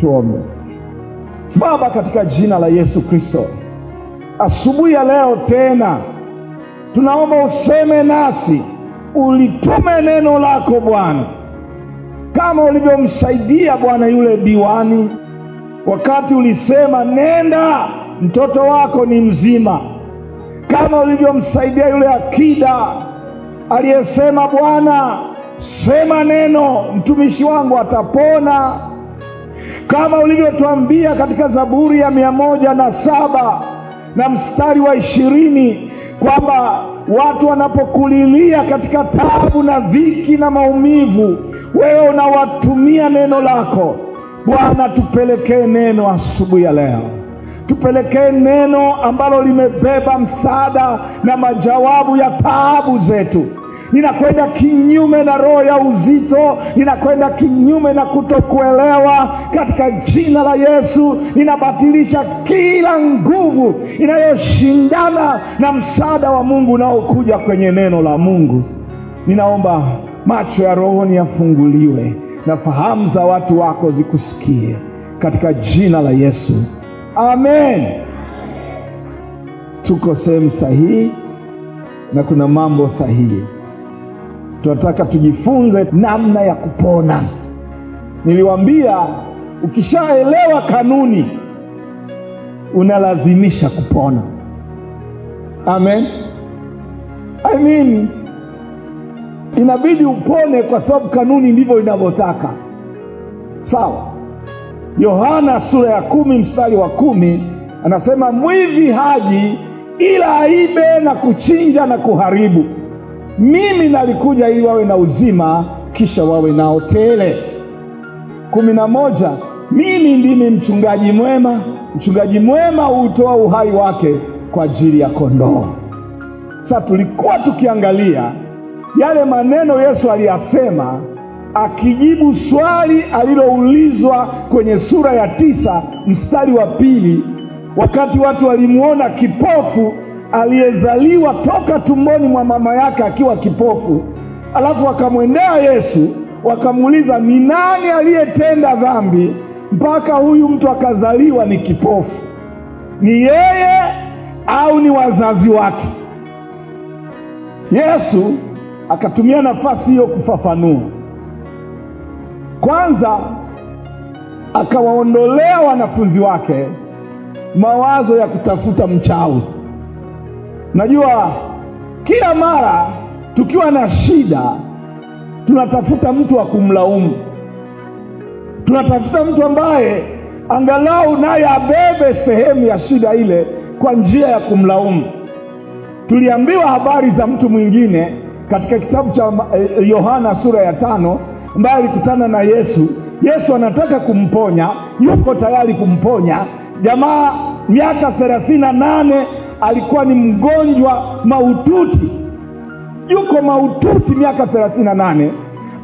Tuombe. Baba, katika jina la Yesu Kristo, asubuhi ya leo tena tunaomba useme nasi, ulitume neno lako Bwana, kama ulivyomsaidia Bwana yule diwani wakati ulisema nenda, mtoto wako ni mzima, kama ulivyomsaidia yule akida aliyesema Bwana, sema neno, mtumishi wangu atapona, kama ulivyotuambia katika Zaburi ya mia moja na saba na mstari wa ishirini kwamba watu wanapokulilia katika tabu na dhiki na maumivu, wewe unawatumia neno lako. Bwana, tupelekee neno asubuhi ya leo, tupelekee neno ambalo limebeba msaada na majawabu ya taabu zetu. Ninakwenda kinyume na roho ya uzito, ninakwenda kinyume na kutokuelewa. Katika jina la Yesu ninabatilisha kila nguvu inayoshindana na msaada wa Mungu unaokuja kwenye neno la Mungu. Ninaomba macho ya rohoni yafunguliwe na fahamu za watu wako zikusikie, katika jina la Yesu, amen. Tuko sehemu sahihi na kuna mambo sahihi tunataka tujifunze namna ya kupona. niliwambia ukishaelewa kanuni unalazimisha kupona. Amen. I mean, inabidi upone kwa sababu kanuni ndivyo inavyotaka. Sawa. Yohana sura ya kumi mstari wa kumi anasema mwivi haji ila aibe na kuchinja na kuharibu mimi nalikuja ili wawe na uzima kisha wawe nao tele. kumi na moja mimi ndimi mchungaji mwema, mchungaji mwema hutoa uhai wake kwa ajili ya kondoo. Sasa tulikuwa tukiangalia yale maneno Yesu aliyasema akijibu swali aliloulizwa kwenye sura ya tisa mstari wa pili wakati watu walimwona kipofu aliyezaliwa toka tumboni mwa mama yake akiwa kipofu, alafu wakamwendea Yesu wakamuuliza, ni nani aliyetenda dhambi mpaka huyu mtu akazaliwa ni kipofu? Ni yeye au ni wazazi wake? Yesu akatumia nafasi hiyo kufafanua. Kwanza akawaondolea wanafunzi wake mawazo ya kutafuta mchawi. Najua kila mara tukiwa na shida tunatafuta mtu wa kumlaumu, tunatafuta mtu ambaye angalau naye abebe sehemu ya shida ile kwa njia ya kumlaumu. Tuliambiwa habari za mtu mwingine katika kitabu cha Yohana sura ya tano ambaye alikutana na Yesu. Yesu anataka kumponya, yuko tayari kumponya. Jamaa miaka thelathini na nane alikuwa ni mgonjwa maututi, yuko maututi miaka thelathini na nane.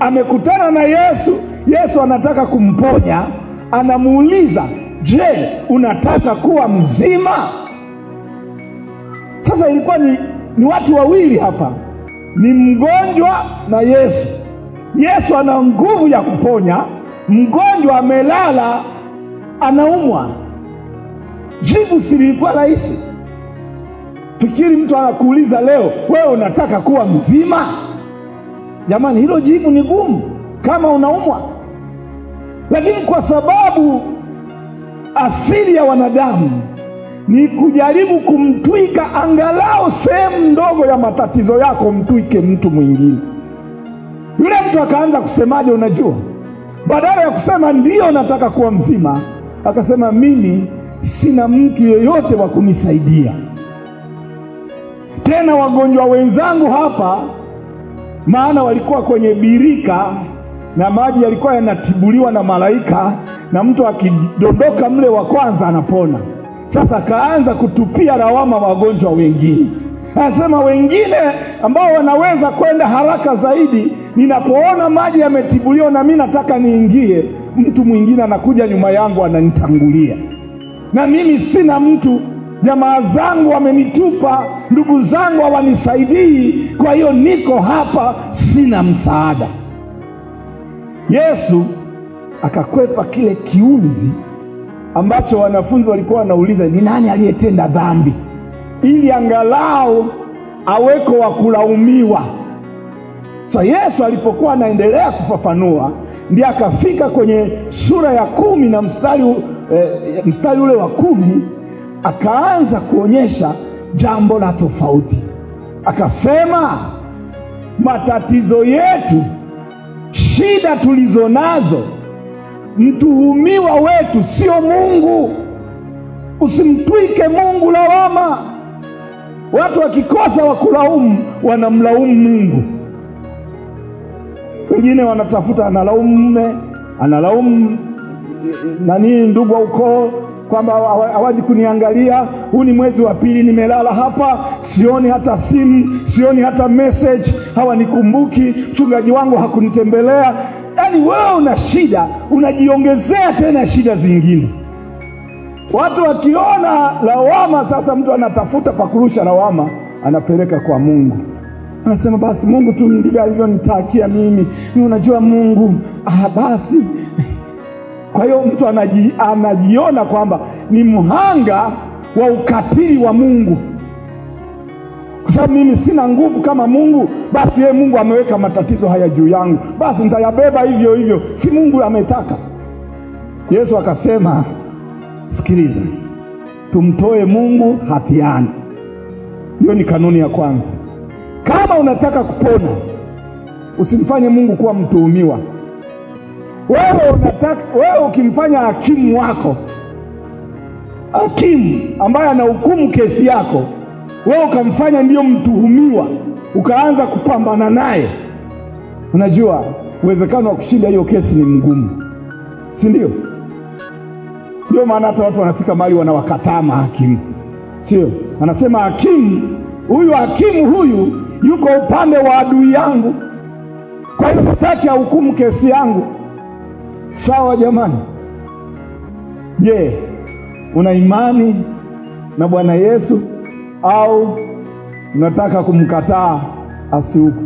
Amekutana na Yesu, Yesu anataka kumponya, anamuuliza, je, unataka kuwa mzima? Sasa ilikuwa ni, ni watu wawili hapa, ni mgonjwa na Yesu. Yesu ana nguvu ya kuponya, mgonjwa amelala, anaumwa. Jibu si lilikuwa rahisi? Fikiri mtu anakuuliza leo, wewe unataka kuwa mzima? Jamani, hilo jibu ni gumu kama unaumwa. Lakini kwa sababu asili ya wanadamu ni kujaribu kumtwika angalau sehemu ndogo ya matatizo yako, mtwike mtu mwingine. Yule mtu akaanza kusemaje? Unajua, badala ya kusema ndiyo nataka kuwa mzima, akasema mimi sina mtu yoyote wa kunisaidia tena wagonjwa wenzangu hapa, maana walikuwa kwenye birika na maji yalikuwa yanatibuliwa na malaika, na mtu akidondoka mle wa kwanza anapona. Sasa kaanza kutupia lawama wagonjwa wengine, anasema wengine ambao wanaweza kwenda haraka zaidi, ninapoona maji yametibuliwa na mi nataka niingie, mtu mwingine anakuja nyuma yangu ananitangulia, na mimi sina mtu jamaa zangu wamenitupa, ndugu zangu hawanisaidii, kwa hiyo niko hapa, sina msaada. Yesu akakwepa kile kiunzi ambacho wanafunzi walikuwa wanauliza ni nani aliyetenda dhambi, ili angalau aweko wa kulaumiwa. so Yesu alipokuwa anaendelea kufafanua, ndiye akafika kwenye sura ya kumi na mstari, eh, mstari ule wa kumi akaanza kuonyesha jambo la tofauti. Akasema matatizo yetu, shida tulizo nazo, mtuhumiwa wetu sio Mungu. Usimtwike Mungu lawama. Watu wakikosa wa kulaumu wanamlaumu Mungu. Wengine wanatafuta, analaumu mume, analaumu nani, ndugu wa ukoo kwamba hawaji kuniangalia. Huu ni mwezi wa pili nimelala hapa, sioni hata simu, sioni hata message, hawanikumbuki, mchungaji wangu hakunitembelea. Yaani wewe una shida, unajiongezea tena shida zingine. Watu wakiona lawama, sasa mtu anatafuta pakurusha lawama, anapeleka kwa Mungu, anasema basi Mungu tu ndivyo alivyonitakia mimi, unajua Mungu, ah, basi kwa hiyo mtu anaji, anajiona kwamba ni mhanga wa ukatili wa Mungu, kwa sababu mimi sina nguvu kama Mungu, basi yeye Mungu ameweka matatizo haya juu yangu, basi nitayabeba hivyo hivyo, si Mungu ametaka. Yesu akasema, sikiliza, tumtoe Mungu hatiani. Hiyo ni kanuni ya kwanza. Kama unataka kupona, usimfanye Mungu kuwa mtuhumiwa. Wewe unataka wewe, ukimfanya hakimu wako, hakimu ambaye anahukumu kesi yako, wewe ukamfanya ndiyo mtuhumiwa, ukaanza kupambana naye, unajua uwezekano wa kushinda hiyo kesi ni mgumu, si ndio? Ndio maana hata watu wanafika mahali wanawakataa mahakimu, sio? Anasema hakimu huyu, hakimu huyu yuko upande wa adui yangu, kwa hiyo sitaki ahukumu kesi yangu. Sawa jamani? Je, una imani na Bwana Yesu au unataka kumkataa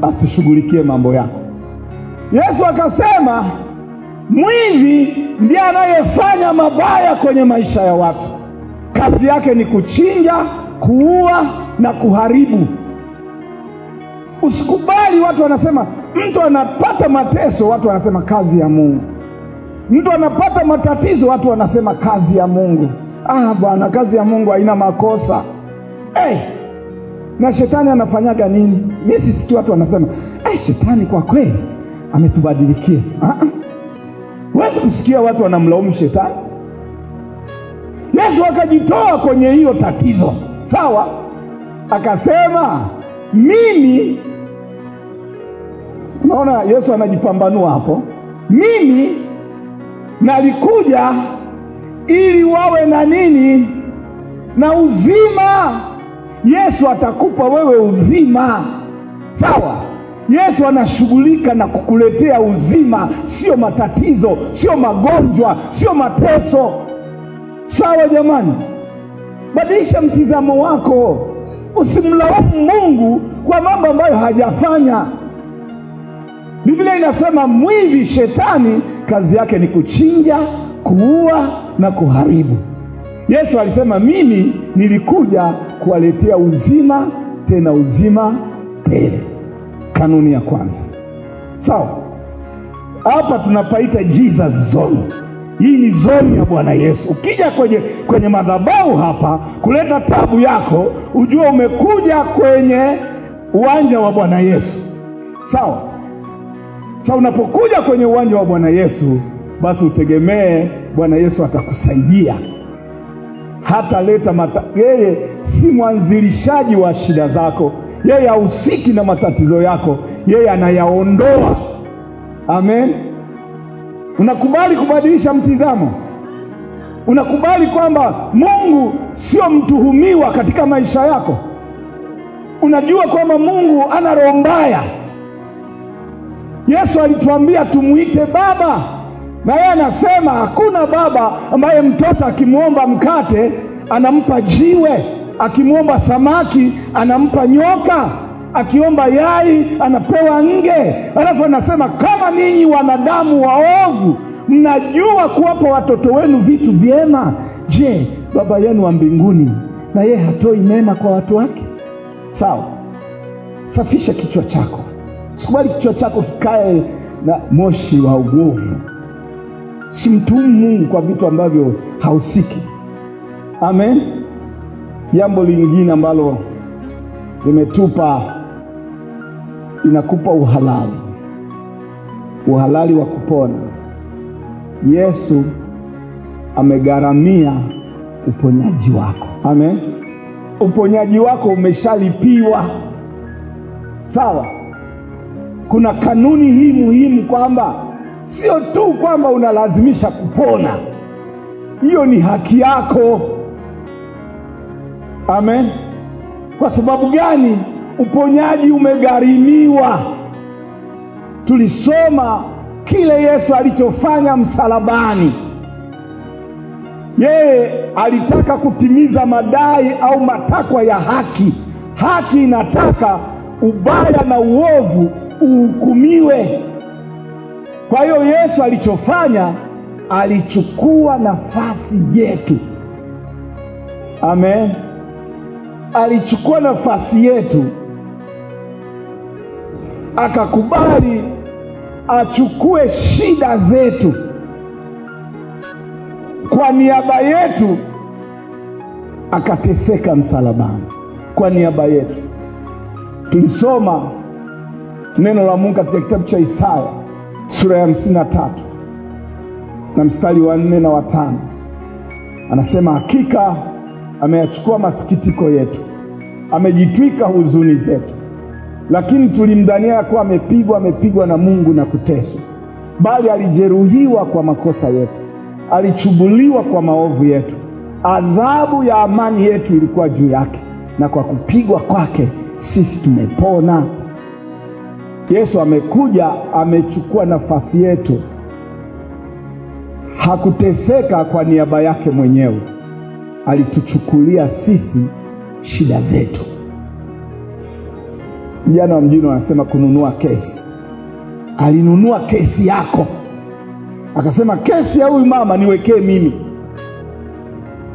asishughulikie mambo yako? Yesu akasema mwivi ndiye anayefanya mabaya kwenye maisha ya watu. Kazi yake ni kuchinja, kuua na kuharibu. Usikubali watu wanasema, mtu anapata mateso, watu wanasema kazi ya Mungu mtu anapata matatizo, watu wanasema kazi ya Mungu. Ah bwana, kazi ya Mungu haina makosa. Hey, na shetani anafanyaga nini? misi siki watu wanasema hey, shetani kwa kweli ametubadilikia. Huwezi kusikia watu wanamlaumu shetani. Yesu akajitoa kwenye hiyo tatizo, sawa, akasema mimi. Unaona, Yesu anajipambanua hapo, mimi nalikuja ili wawe na nini? Na uzima. Yesu atakupa wewe uzima, sawa. Yesu anashughulika na kukuletea uzima, sio matatizo, sio magonjwa, sio mateso. Sawa jamani, badilisha mtizamo wako, usimlaumu Mungu kwa mambo ambayo hajafanya. Biblia inasema mwivi shetani kazi yake ni kuchinja, kuua na kuharibu. Yesu alisema mimi nilikuja kuwaletea uzima, tena uzima tele. Kanuni ya kwanza, sawa. Hapa tunapaita Jesus zone. Hii ni zoni ya Bwana Yesu. Ukija kwenye, kwenye madhabahu hapa kuleta tabu yako, ujua umekuja kwenye uwanja wa Bwana Yesu, sawa. Sasa unapokuja kwenye uwanja wa Bwana Yesu, basi utegemee Bwana Yesu atakusaidia, hataleta mata. Yeye si mwanzilishaji wa shida zako, yeye hahusiki na matatizo yako, yeye anayaondoa. Amen. Unakubali kubadilisha mtizamo? Unakubali kwamba Mungu sio mtuhumiwa katika maisha yako? Unajua kwamba Mungu ana roho mbaya. Yesu alituambia tumuite Baba, na yeye anasema hakuna baba ambaye mtoto akimwomba mkate anampa jiwe, akimwomba samaki anampa nyoka, akiomba yai anapewa nge. Alafu anasema kama ninyi wanadamu waovu mnajua kuwapa watoto wenu vitu vyema. Je, baba yenu wa mbinguni na yeye hatoi mema kwa watu wake? Sawa, safisha kichwa chako, sikubali kichwa chako kikae na moshi wa uovu. Simtumu Mungu kwa vitu ambavyo hausiki. Amen. Jambo lingine ambalo limetupa inakupa uhalali, uhalali wa kupona. Yesu amegharamia uponyaji wako. Amen. Uponyaji wako umeshalipiwa. Sawa. Kuna kanuni hii muhimu kwamba sio tu kwamba unalazimisha kupona, hiyo ni haki yako. Amen. Kwa sababu gani? Uponyaji umegharimiwa. Tulisoma kile Yesu alichofanya msalabani. Yeye alitaka kutimiza madai au matakwa ya haki. Haki inataka ubaya na uovu uhukumiwe. Kwa hiyo Yesu alichofanya, alichukua nafasi yetu. Amen. Alichukua nafasi yetu, akakubali achukue shida zetu kwa niaba yetu, akateseka msalabani kwa niaba yetu. Tulisoma neno la Mungu katika kitabu cha Isaya sura ya hamsini na tatu na mstari wa nne na watano anasema, hakika ameyachukua masikitiko yetu, amejitwika huzuni zetu, lakini tulimdhania ya kuwa amepigwa, amepigwa na Mungu na kuteswa, bali alijeruhiwa kwa makosa yetu, alichubuliwa kwa maovu yetu, adhabu ya amani yetu ilikuwa juu yake, na kwa kupigwa kwake sisi tumepona. Yesu amekuja, amechukua nafasi yetu. Hakuteseka kwa niaba yake mwenyewe, alituchukulia sisi shida zetu. Vijana wa mjini wanasema kununua kesi. Alinunua kesi yako, akasema kesi ya huyu mama niwekee mimi,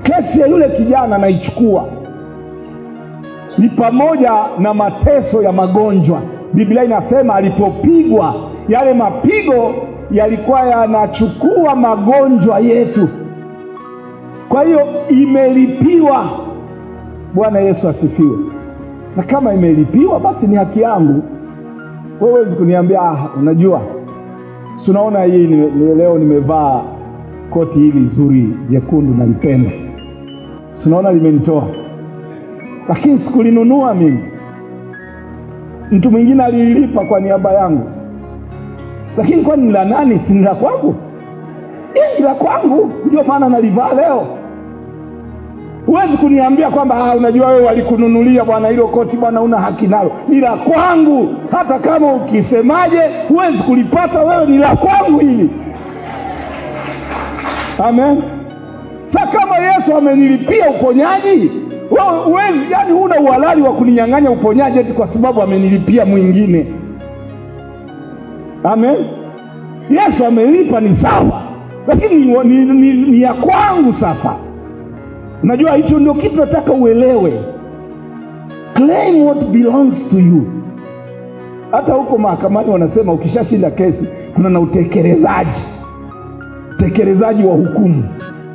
kesi ya yule kijana naichukua. Ni pamoja na mateso ya magonjwa. Biblia inasema alipopigwa, yale mapigo yalikuwa yanachukua magonjwa yetu. Kwa hiyo imelipiwa. Bwana Yesu asifiwe. Na kama imelipiwa, basi ni haki yangu. Wewe huwezi kuniambia ah, unajua si unaona hii ni, ni leo nimevaa koti hili zuri jekundu nalipenda, si unaona limenitoa, lakini sikulinunua mimi mtu mwingine alilipa kwa niaba yangu, lakini kwani ni la nani? Si la kwangu? Ni la kwangu, ndio maana nalivaa leo. Huwezi kuniambia kwamba ah, unajua wewe walikununulia bwana, hilo koti bwana, una haki nalo. Ni la kwangu, hata kama ukisemaje, huwezi kulipata wewe, ni la kwangu hili. Amen. Sa kama Yesu amenilipia uponyaji wewe huwezi, yani huna uhalali wa kuninyang'anya uponyaji eti kwa sababu amenilipia mwingine. Amen. Yesu amelipa, ni sawa, lakini ni, ni, ni, ni ya kwangu sasa. Unajua hicho ndio kitu nataka uelewe. Claim what belongs to you. Hata huko mahakamani wanasema ukishashinda kesi kuna na utekelezaji, utekelezaji wa hukumu.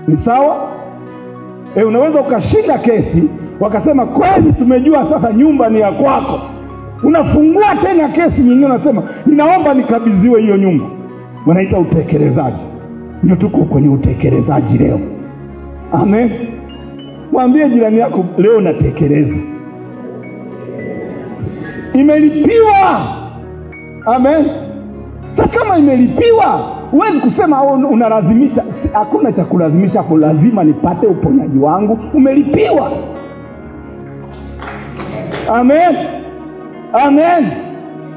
Ni sawa E, unaweza ukashinda kesi wakasema kweli, tumejua sasa nyumba ni ya kwako. Unafungua tena kesi nyingine, unasema ninaomba nikabidhiwe hiyo nyumba. Wanaita utekelezaji. Ndio tuko kwenye utekelezaji leo. Amen. Mwambie jirani yako leo unatekeleza imelipiwa. Amen. Sa kama imelipiwa huwezi kusema unalazimisha. Hakuna cha kulazimisha hapo, lazima nipate uponyaji wangu, umelipiwa. Amen, amen.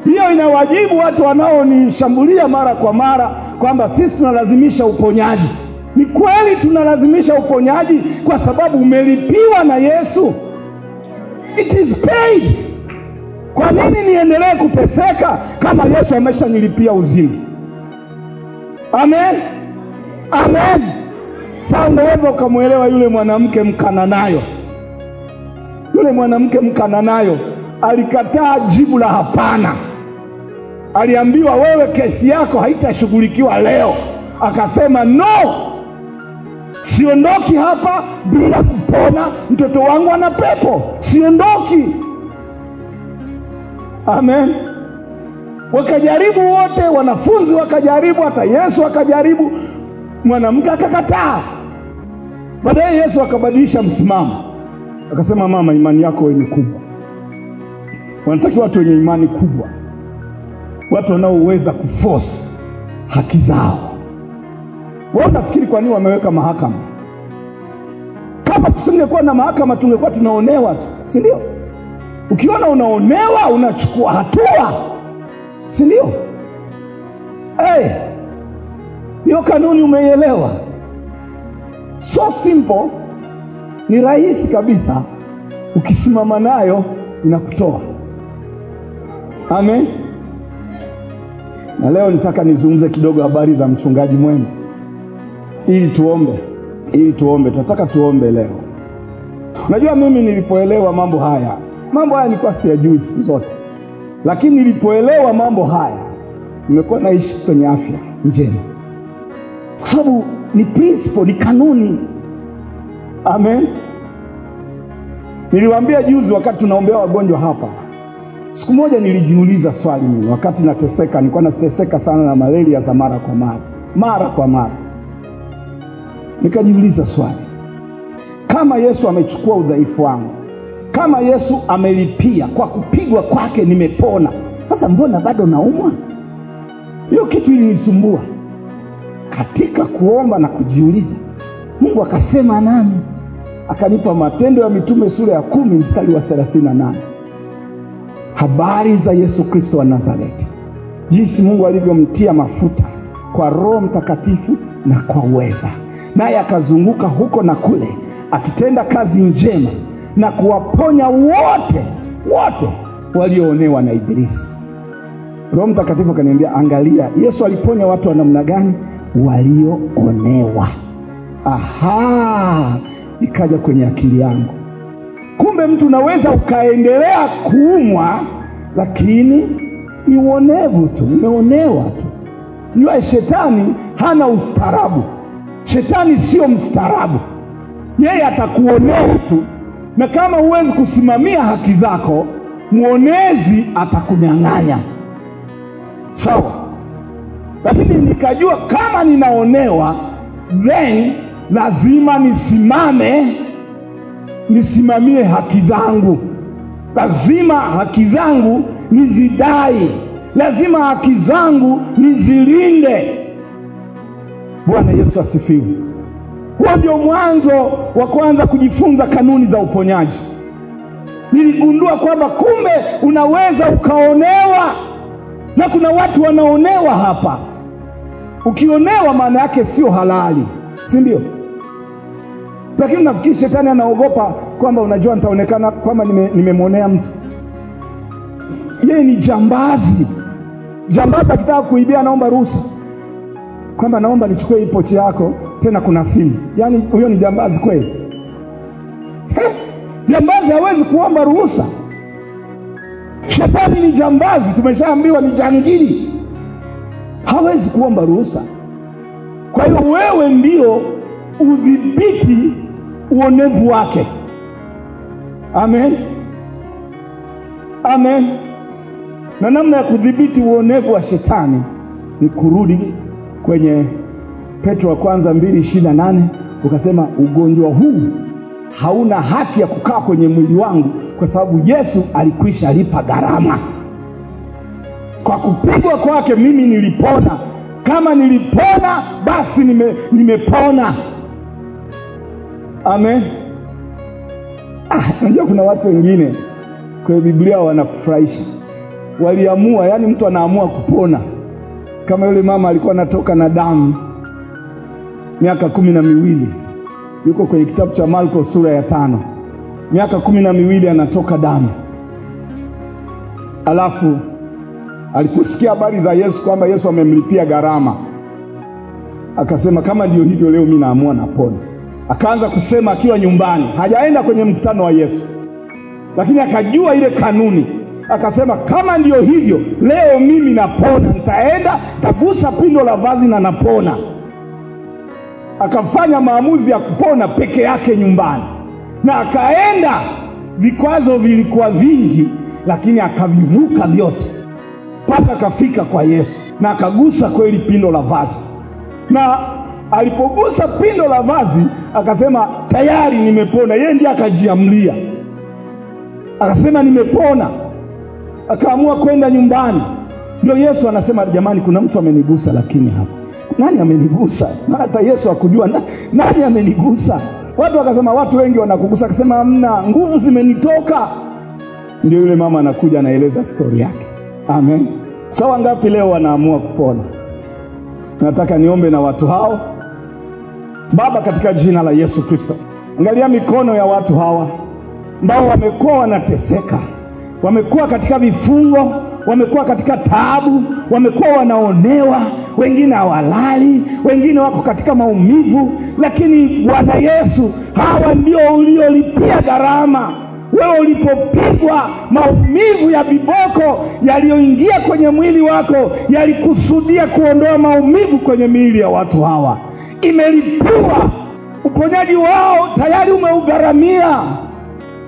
Hiyo inawajibu watu wanaonishambulia mara kwa mara kwamba sisi tunalazimisha uponyaji. Ni kweli tunalazimisha uponyaji kwa sababu umelipiwa na Yesu, it is paid. Kwa nini niendelee kuteseka kama Yesu ameshanilipia uzima? Amen. Amen. Sasa unaweza ukamwelewa yule mwanamke Mkananayo. Yule mwanamke Mkananayo alikataa jibu la hapana. Aliambiwa wewe, kesi yako haitashughulikiwa leo. Akasema no, siondoki hapa bila kupona mtoto wangu ana pepo, siondoki. Amen. Wakajaribu wote, wanafunzi wakajaribu, hata Yesu akajaribu, mwanamke akakataa. Baadaye Yesu akabadilisha msimamo, akasema, mama, imani yako ni kubwa. Wanatakiwa watu wenye imani kubwa, watu wanaoweza kuforce haki zao. Wao nafikiri kwa nini wameweka mahakama? Kama tusingekuwa na mahakama, tungekuwa tunaonewa tu, si ndio? Ukiona unaonewa, unachukua hatua, si ndio? Hey, hiyo kanuni umeielewa? So simple, ni rahisi kabisa, ukisimama nayo inakutoa. Amen. Na leo nitaka nizungumze kidogo habari za mchungaji mwema, ili tuombe, ili tuombe. Tunataka tuombe leo. Unajua, mimi nilipoelewa mambo haya, mambo haya nilikuwa siyajui siku zote, lakini nilipoelewa mambo haya nimekuwa naishi kwenye afya njema, kwa sababu ni principle, ni kanuni. Amen. Niliwaambia juzi wakati tunaombea wagonjwa hapa, siku moja nilijiuliza swali mimi, wakati nateseka, nilikuwa nateseka sana na malaria za mara kwa mara mara kwa mara, nikajiuliza swali, kama Yesu amechukua udhaifu wangu, kama Yesu amelipia kwa kupigwa kwake nimepona, sasa mbona bado naumwa? Hiyo kitu ilinisumbua. Katika kuomba na kujiuliza. Mungu akasema nami akanipa Matendo ya Mitume sura ya kumi mstari wa thelathini na nane. Habari za Yesu Kristo wa Nazareti, jinsi Mungu alivyomtia mafuta kwa Roho Mtakatifu na kwa uweza, naye akazunguka huko na kule akitenda kazi njema na kuwaponya wote wote walioonewa na Ibilisi. Roho Mtakatifu akaniambia, angalia, Yesu aliponya watu wa namna gani? Walioonewa. Aha, ikaja kwenye akili yangu, kumbe mtu unaweza ukaendelea kuumwa, lakini ni uonevu tu, umeonewa tu. Jua shetani hana ustaarabu. Shetani sio mstaarabu, yeye atakuonea tu, na kama huwezi kusimamia haki zako, mwonezi atakunyang'anya. Sawa, lakini nikajua kama ninaonewa, then lazima nisimame, nisimamie haki zangu. Lazima haki zangu nizidai, lazima haki zangu nizilinde. Bwana Yesu asifiwe. Huo ndio mwanzo wa kwanza kujifunza kanuni za uponyaji. Niligundua kwamba kumbe unaweza ukaonewa, na kuna watu wanaonewa hapa. Ukionewa maana yake sio halali, si ndio? Lakini nafikiri shetani anaogopa kwamba, unajua, nitaonekana kwamba nimemwonea nime mtu. Yeye ni jambazi. Jambazi akitaka kuibia anaomba ruhusa kwamba naomba nichukue hii pochi yako, tena kuna simu. Yaani huyo ni jambazi kweli? Jambazi hawezi kuomba ruhusa. Shetani ni jambazi, tumeshaambiwa ni jangili, hawezi kuomba ruhusa. Kwa hiyo wewe ndio udhibiti uonevu wake. Amen, amen. Na namna ya kudhibiti uonevu wa shetani ni kurudi kwenye Petro wa kwanza mbili ishirini na nane ukasema, ugonjwa huu hauna haki ya kukaa kwenye mwili wangu kwa sababu Yesu alikwisha lipa gharama. Kwa kupigwa kwake mimi nilipona. Kama nilipona, basi nime, nimepona. Amen. Ah, najua kuna watu wengine kwenye Biblia wanakufurahisha, waliamua, yaani mtu anaamua kupona kama yule mama alikuwa anatoka na damu miaka kumi na miwili yuko kwenye kitabu cha Marko sura ya tano. Miaka kumi na miwili anatoka damu, alafu aliposikia habari za Yesu kwamba Yesu amemlipia gharama, akasema kama ndio hivyo, leo mi naamua napona. Akaanza kusema akiwa nyumbani, hajaenda kwenye mkutano wa Yesu, lakini akajua ile kanuni. Akasema kama ndiyo hivyo, leo mimi napona, nitaenda tagusa pindo la vazi na napona. Akafanya maamuzi ya kupona peke yake nyumbani, na akaenda. Vikwazo vilikuwa vingi, lakini akavivuka vyote mpaka akafika kwa Yesu na akagusa kweli pindo la vazi, na alipogusa pindo la vazi akasema tayari nimepona. Yeye ndiye akajiamlia, akasema nimepona, akaamua kwenda nyumbani. Ndio Yesu anasema jamani, kuna mtu amenigusa, lakini hapa nani amenigusa? Maana hata Yesu hakujua na, nani amenigusa. Watu wakasema, watu wengi wanakugusa, akasema amna nguvu zimenitoka. Ndio yule mama anakuja anaeleza stori yake. Amen. Sawa, ngapi leo wanaamua kupona? Nataka niombe na watu hao. Baba, katika jina la Yesu Kristo, angalia mikono ya watu hawa ambao wamekuwa wanateseka, wamekuwa katika vifungo, wamekuwa katika taabu, wamekuwa wanaonewa, wengine hawalali, wengine wako katika maumivu, lakini Bwana Yesu, hawa ndio uliolipia gharama. Wewe ulipopigwa, maumivu ya viboko yaliyoingia kwenye mwili wako yalikusudia kuondoa maumivu kwenye miili ya watu hawa. Imelipiwa, uponyaji wao tayari umeugharamia,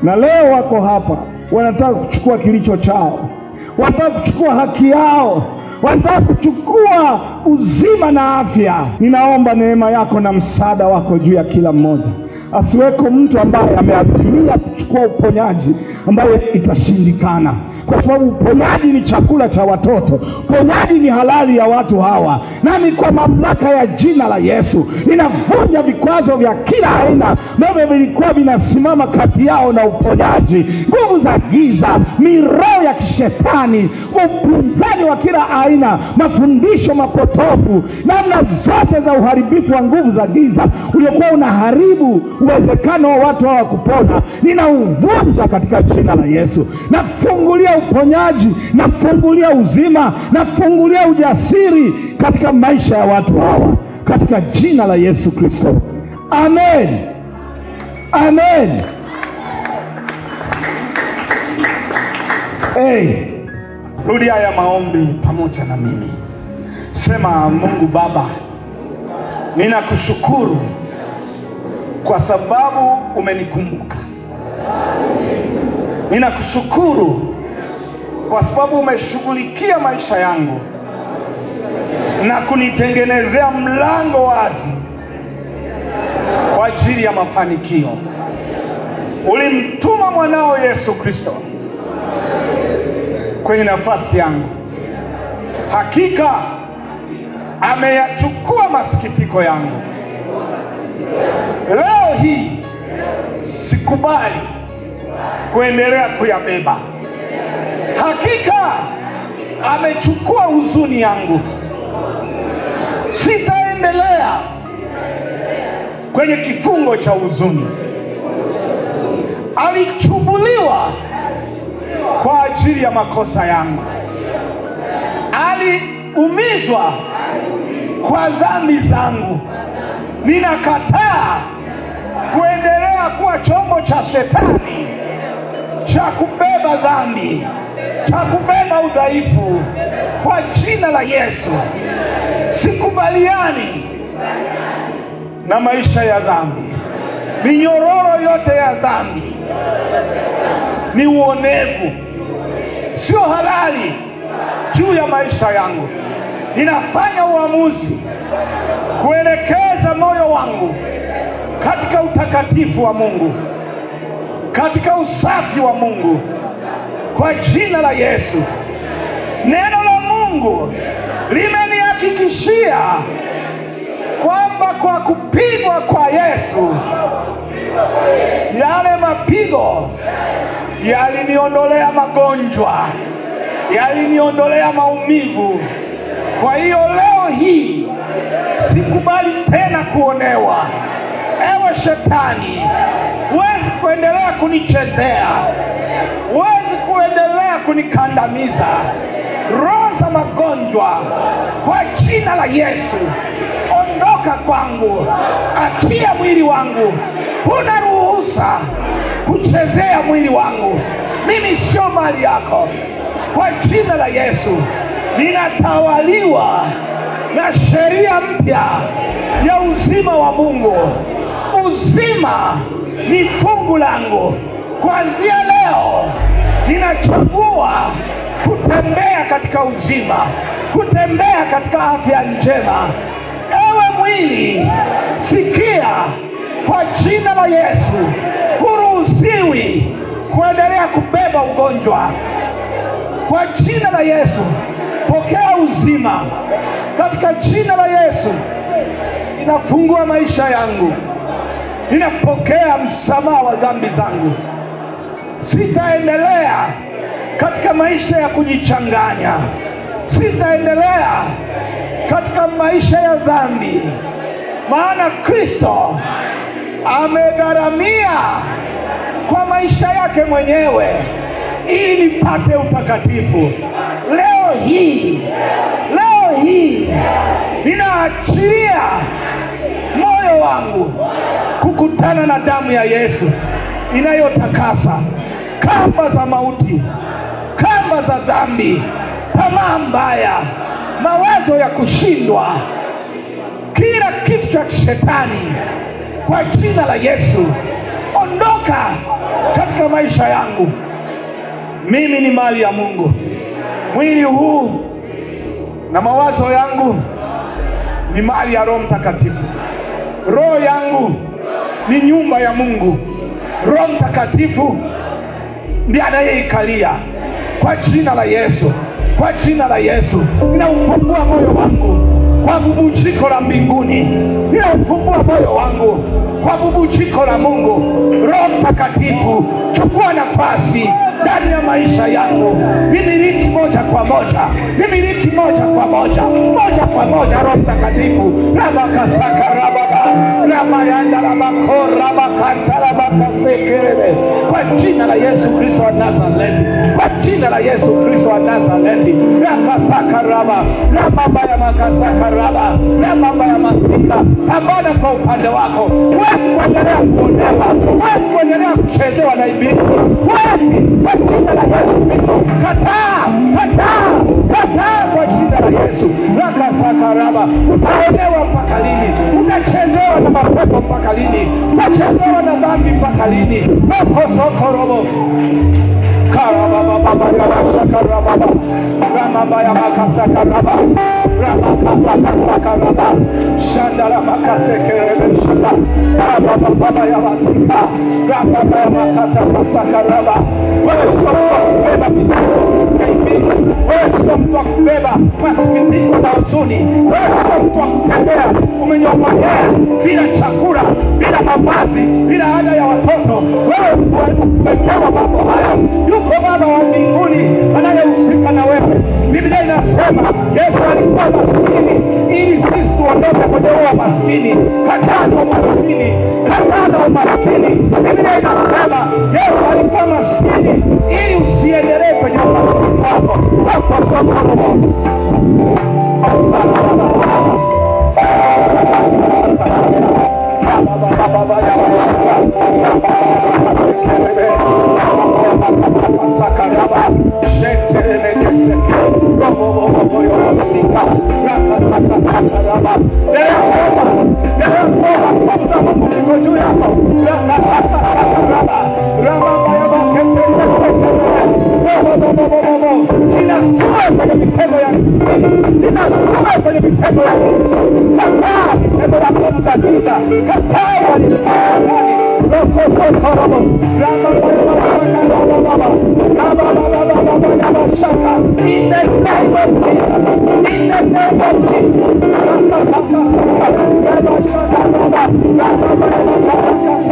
na leo wako hapa, wanataka kuchukua kilicho chao, wanataka kuchukua haki yao, wanataka kuchukua uzima na afya. Ninaomba neema yako na msaada wako juu ya kila mmoja asiweko mtu ambaye ameazimia kuchukua uponyaji ambaye itashindikana, kwa sababu uponyaji ni chakula cha watoto, uponyaji ni halali ya watu hawa. Nami kwa mamlaka ya jina la Yesu. Ninavunja vikwazo vya kila aina. Ambavyo vilikuwa vinasimama kati yao na uponyaji, nguvu za giza, miroho ya kishetani, upinzani wa kila aina, mafundisho mapotofu, namna zote za uharibifu wa nguvu za giza uliokuwa unaharibu uwezekano wa watu hawa kupona, ninauvunja katika jina la Yesu. Nafungulia uponyaji, nafungulia uzima, nafungulia ujasiri katika maisha ya watu hawa katika jina la Yesu Kristo, amen, amen. Hey, rudi haya maombi pamoja na mimi, sema: Mungu Baba, ninakushukuru kwa sababu umenikumbuka. Ninakushukuru kwa sababu umeshughulikia maisha yangu na kunitengenezea mlango wazi kwa ajili ya mafanikio. Ulimtuma mwanao Yesu Kristo kwenye nafasi yangu, hakika ameyachukua masikitiko yangu. Leo hii sikubali kuendelea kuyabeba. Hakika amechukua huzuni yangu, sitaendelea kwenye kifungo cha huzuni. Alichubuliwa kwa ajili ya makosa yangu, aliumizwa kwa dhambi zangu. Ninakataa kuendelea kuwa chombo cha shetani cha kubeba dhambi, cha kubeba udhaifu. Kwa jina la Yesu, sikubaliani na maisha ya dhambi. Minyororo yote ya dhambi ni uonevu, sio halali juu ya maisha yangu. Ninafanya uamuzi kuelekeza moyo wangu katika utakatifu wa Mungu, katika usafi wa Mungu, kwa jina la Yesu. Neno la Mungu limenihakikishia kwamba kwa kupigwa kwa Yesu, yale mapigo yaliniondolea magonjwa, yaliniondolea maumivu. Kwa hiyo leo hii sikubali tena kuonewa. Ewe shetani, huwezi kuendelea kunichezea, huwezi kuendelea kunikandamiza. Roho za magonjwa kwa jina la Yesu, ondoka kwangu, atia mwili wangu, huna ruhusa kuchezea mwili wangu, mimi sio mali yako. Kwa jina la Yesu ninatawaliwa na sheria mpya ya uzima wa Mungu. Uzima ni fungu langu. Kuanzia leo ninachagua kutembea katika uzima, kutembea katika afya njema. Ewe mwili, sikia, kwa jina la Yesu, huruhusiwi kuendelea kubeba ugonjwa. Kwa jina la Yesu, pokea uzima katika jina la Yesu. Ninafungua maisha yangu, ninapokea msamaha wa dhambi zangu. Sitaendelea katika maisha ya kujichanganya, sitaendelea katika maisha ya dhambi, maana Kristo amegharamia kwa maisha yake mwenyewe ili nipate utakatifu. Leo hii, leo hii ninaachilia moyo wangu kukutana na damu ya Yesu inayotakasa kamba za mauti, kamba za dhambi, tamaa mbaya, mawazo ya kushindwa, kila kitu cha kishetani kwa jina la Yesu, ondoka katika maisha yangu. Mimi ni mali ya Mungu. Mwili huu na mawazo yangu ni mali ya Roho Mtakatifu. Roho yangu ni nyumba ya Mungu. Roho Mtakatifu ndiye anayeikalia. Kwa jina la Yesu, kwa jina la Yesu. Ninaufungua moyo wangu kwa bubujiko la mbinguni, ninaufungua moyo wangu kwa bubujiko la Mungu. Roho Mtakatifu, chukua nafasi ndani ya maisha yangu, nimiliki moja kwa moja, nimiliki moja kwa moja, moja kwa moja. Roho Mtakatifu, rabakasaka la Yesu Kristo wa Nazareti, kwa jina la Yesu Kristo wa Nazareti, rakasakaraba ramamba ya makasaka raba ramamba ya masika. Kwa upande wako. Huwezi kuendelea kuonewa, huwezi kuendelea kuchezewa na ibilisi, huwezi. Kwa jina la Yesu Kristo. Kataa, kataa, kataa kwa jina la Yesu. Rakasakaraba, utaonewa mpaka lini? Utachezewa na mapepo mpaka lini? Utachezewa na dhambi mpaka lini? Okosokorobo karabababababashakarababa ramabayamakasakaraba ramakapakasakaraba shandaramakasekerebeshaka rababababayabasika rababayamakatakasakaraba wewe sio mtu huzuni wewe sio kutembea bila chakula bila mavazi bila ada ya watoto. Wewe umepewa mambo hayo yuko baba wa mbinguni anayehusika na wewe. Biblia inasema yesu alikuwa maskini ili sisi tuondoke kwenye huo maskini Katana na umaskini. Katana na umaskini. Biblia inasema yesu alikuwa maskini ili usiendelee kwenye umaskini wako. Akosokoromo inasua kwenye mitego ya inasua kwenye mitego ya kataa mitego ya kumtatiza kataa waliani rokosokorobo ramabababashaka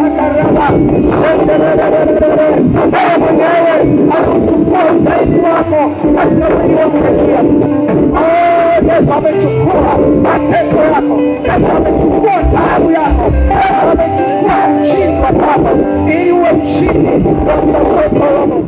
rababababababashaka in the name of Jesus in the name of Jesus rakakakasaka rabashaka raba rabababababashaka raba shendelelelelele wewe mwenyewe akuchukua udhaifu wako katika mwili wako Yesu amechukua mateso yako, Yesu amechukua taabu yako, Yesu amechukua ushindi wa kwako ili uwe mshindi wa msokoromo